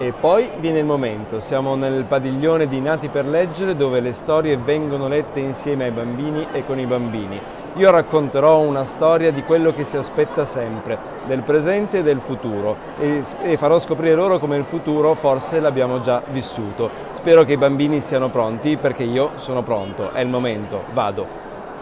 E poi viene il momento, siamo nel padiglione di Nati per Leggere dove le storie vengono lette insieme ai bambini e con i bambini. Io racconterò una storia di quello che si aspetta sempre, del presente e del futuro e, e farò scoprire loro come il futuro forse l'abbiamo già vissuto. Spero che i bambini siano pronti perché io sono pronto, è il momento, vado.